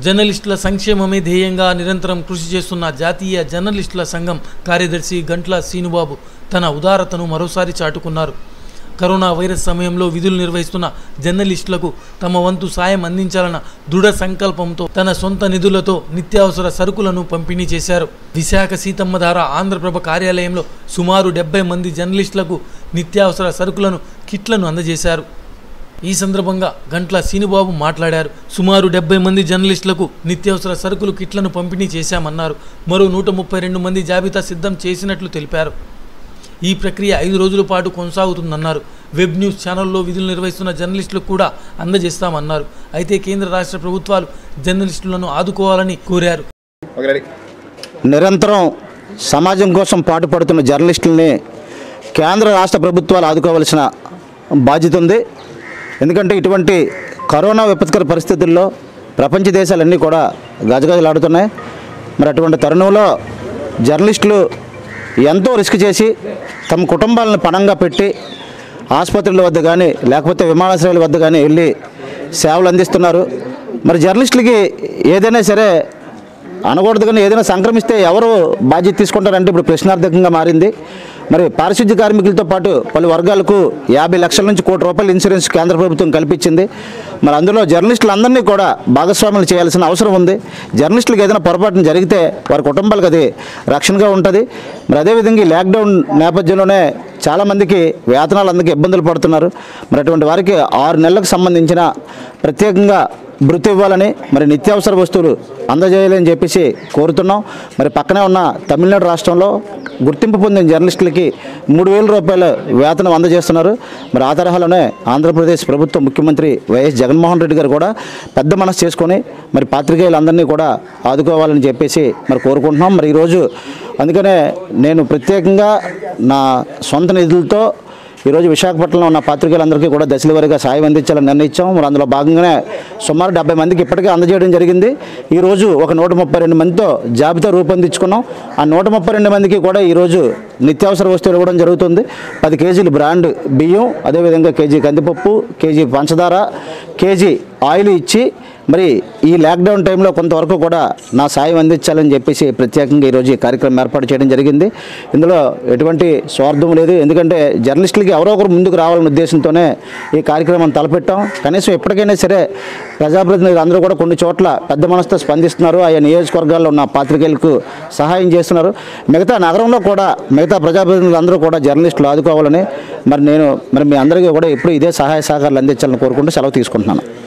జర్నలిస్టుల సంక్షేమమే ధ్యేయంగా నిరంతరం కృషి చేస్తున్న జాతీయ జర్నలిస్టుల సంఘం కార్యదర్శి గంట్ల శ్రీనుబాబు తన ఉదారతను మరోసారి చాటుకున్నారు. కరోనా వైరస్ సమయంలో విధులు నిర్వహిస్తున్న జర్నలిస్టులకు తమ వంతు సాయం అందించాలన్న దృఢ సంకల్పంతో తన సొంత నిధులతో నిత్యావసర సరుకులను పంపిణీ చేశారు. విశాఖ సీతమ్మ ధార ఆంధ్రప్రభ కార్యాలయంలో సుమారు డెబ్బై మంది జర్నలిస్టులకు నిత్యావసర సరుకులను కిట్లను అందజేశారు. ఈ సందర్భంగా గంట్ల సీనుబాబు మాట్లాడారు. సుమారు డెబ్బై మంది జర్నలిస్టులకు నిత్యావసర సరుకులు కిట్లను పంపిణీ చేశామన్నారు. మరో నూట ముప్పై రెండు మంది జాబితా సిద్ధం చేసినట్లు తెలిపారు. ఈ ప్రక్రియ ఐదు రోజుల పాటు కొనసాగుతుందన్నారు. వెబ్ న్యూస్ ఛానల్లో విధులు నిర్వహిస్తున్న జర్నలిస్టులకు కూడా అందజేస్తామన్నారు. అయితే కేంద్ర రాష్ట్ర ప్రభుత్వాలు జర్నలిస్టులను ఆదుకోవాలని కోరారు. నిరంతరం సమాజం కోసం పాటుపడుతున్న జర్నలిస్టులని కేంద్ర రాష్ట్ర ప్రభుత్వాలు ఆదుకోవాల్సిన బాధ్యత ఉంది. ఎందుకంటే ఇటువంటి కరోనా విపత్కర పరిస్థితుల్లో ప్రపంచ దేశాలన్నీ కూడా గజగజలాడుతున్నాయి. మరి అటువంటి తరుణంలో జర్నలిస్టులు ఎంతో రిస్క్ చేసి తమ కుటుంబాలను పణంగా పెట్టి ఆసుపత్రుల వద్ద కానీ లేకపోతే విమానాశ్రయాల వద్ద కానీ వెళ్ళి సేవలు అందిస్తున్నారు. మరి జర్నలిస్టులకి ఏదైనా సరే అనకూడదు కానీ ఏదైనా సంక్రమిస్తే ఎవరు బాధ్యత తీసుకుంటారంటే ఇప్పుడు ప్రశ్నార్థకంగా మారింది. మరి పారిశుద్ధ్య కార్మికులతో పాటు పలు వర్గాలకు యాభై లక్షల నుంచి కోటి రూపాయల ఇన్సూరెన్స్ కేంద్ర ప్రభుత్వం కల్పించింది. మరి అందులో జర్నలిస్టులందరినీ కూడా భాగస్వాములు చేయాల్సిన అవసరం ఉంది. జర్నలిస్టులకు ఏదైనా పొరపాటున జరిగితే వారి కుటుంబాలకు అది రక్షణగా ఉంటుంది. మరి అదేవిధంగా ఈ లాక్డౌన్ నేపథ్యంలోనే చాలామందికి వేతనాలు అందుకే ఇబ్బందులు పడుతున్నారు. మరి అటువంటి వారికి ఆరు నెలలకు సంబంధించిన ప్రత్యేకంగా మృతి ఇవ్వాలని మరి నిత్యావసర వస్తువులు అందజేయాలని చెప్పేసి కోరుతున్నాం. మరి పక్కనే ఉన్న తమిళనాడు రాష్ట్రంలో గుర్తింపు పొందిన జర్నలిస్టులకి మూడు వేల రూపాయల వేతనం అందజేస్తున్నారు. మరి ఆ తరహాలోనే ఆంధ్రప్రదేశ్ ప్రభుత్వ ముఖ్యమంత్రి వైఎస్ జగన్మోహన్ రెడ్డి గారు కూడా పెద్ద మనసు చేసుకొని మరి పాత్రికేయులందరినీ కూడా ఆదుకోవాలని చెప్పేసి మరి కోరుకుంటున్నాం. మరి ఈరోజు అందుకనే నేను ప్రత్యేకంగా నా సొంత నిధులతో ఈరోజు విశాఖపట్నంలో ఉన్న పాత్రికేయులందరికీ కూడా దశల వారీగా సాయం అందించాలని నిర్ణయించాం మరి అందులో భాగంగానే సుమారు డెబ్బై మందికి ఇప్పటికే అందజేయడం జరిగింది. ఈరోజు ఒక నూట ముప్పై రెండు మందితో జాబితా రూపొందించుకున్నాం. ఆ నూట ముప్పై రెండు మందికి కూడా ఈరోజు నిత్యావసర వస్తువులు ఇవ్వడం జరుగుతుంది. పది కేజీలు బ్రాండ్ బియ్యం అదేవిధంగా కేజీ కందిపప్పు కేజీ పంచదార కేజీ ఆయిల్ ఇచ్చి మరి ఈ లాక్డౌన్ టైంలో కొంతవరకు కూడా నా సాయం అందించాలని చెప్పేసి ప్రత్యేకంగా ఈరోజు ఈ కార్యక్రమం ఏర్పాటు చేయడం జరిగింది. ఇందులో ఎటువంటి స్వార్థం లేదు. ఎందుకంటే జర్నలిస్టులకి ఎవరో ఒకరు ముందుకు రావాలనే ఉద్దేశంతోనే ఈ కార్యక్రమం తలపెట్టాం. కనీసం ఎప్పటికైనా సరే ప్రజాప్రతినిధులు అందరూ కూడా కొన్ని చోట్ల పెద్ద మనసుతో స్పందిస్తున్నారు. ఆయా నియోజకవర్గాల్లో ఉన్న పాత్రికేయులకు సహాయం చేస్తున్నారు. మిగతా నగరంలో కూడా మిగతా ప్రజాప్రతినిధులు అందరూ కూడా జర్నలిస్టులు ఆదుకోవాలని మరి నేను మరి మీ అందరికీ కూడా ఎప్పుడు ఇదే సహాయ సహకారాలు అందించాలని కోరుకుంటూ సెలవు తీసుకుంటున్నాను.